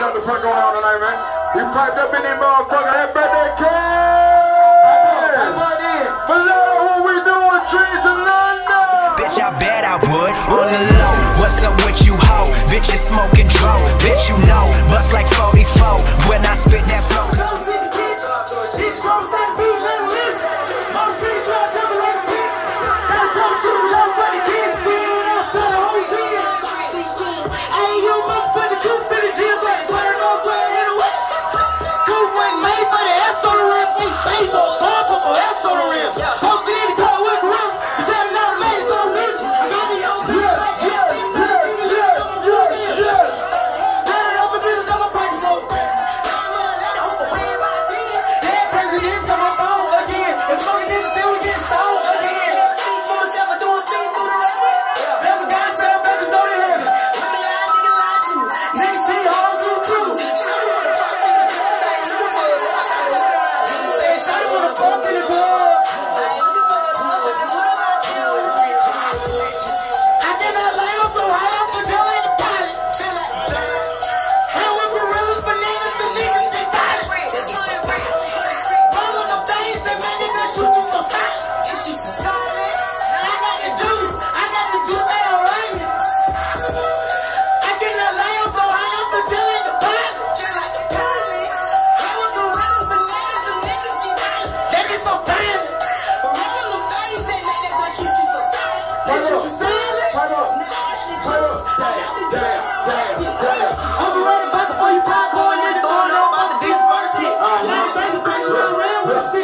the fuck going on tonight, man? We piped up in the motherfucker. Happy birthday, Cash! For love, what we doing? Dreams in London! Bitch, I bet I would. On the low, what's up with you, ho? Bitch, you smoking dro. Bitch, you know, bust like 44 when I spit that flow.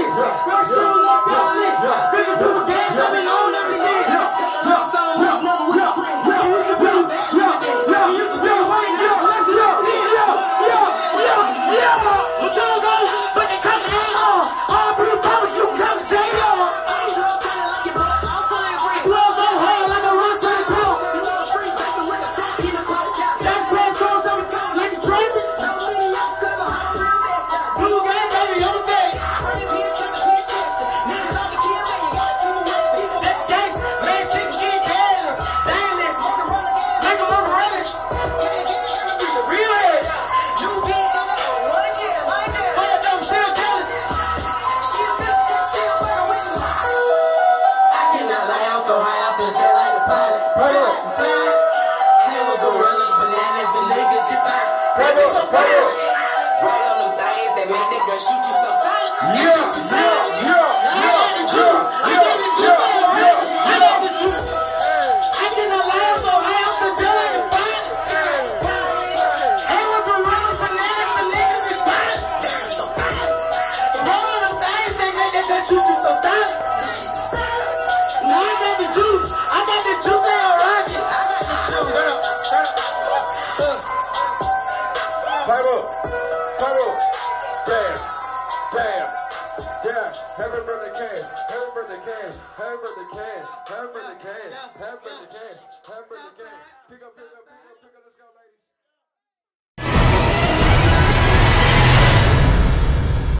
We're so locked. Run up. Camel gorillas, bananas, the niggas is fox. Run up. Run up. Right on them things that make that gun shoot you so solid. Yeah, yeah, yeah, yeah, yeah, yeah. Happy birthday, Cash. Happy birthday, Cash. Happy birthday, Cash. Happy birthday, Cash. Happy birthday, Cash. Happy birthday, Cash. Pick up, pick up.